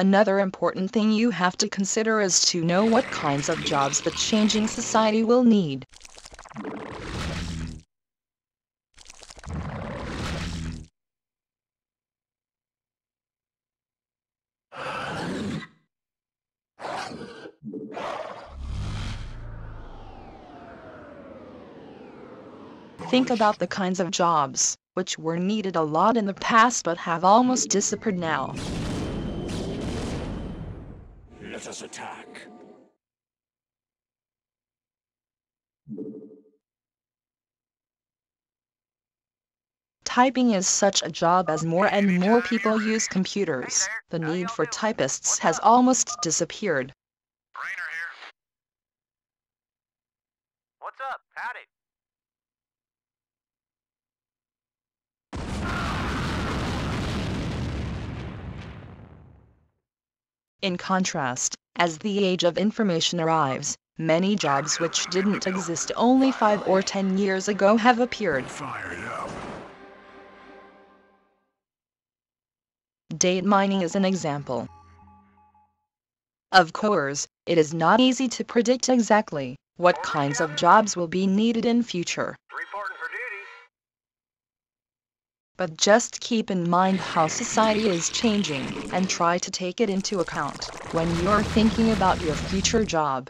Another important thing you have to consider is to know what kinds of jobs the changing society will need. Think about the kinds of jobs which were needed a lot in the past but have almost disappeared now. Let us attack. Typing is such a job as more and more people use computers. The need for typists has almost disappeared. Raynor here. What's up? Howdy. In contrast, as the age of information arrives, many jobs which didn't exist only 5 or 10 years ago have appeared. Data mining is an example. Of course, it is not easy to predict exactly what kinds of jobs will be needed in future. But just keep in mind how society is changing and try to take it into account when you're thinking about your future job.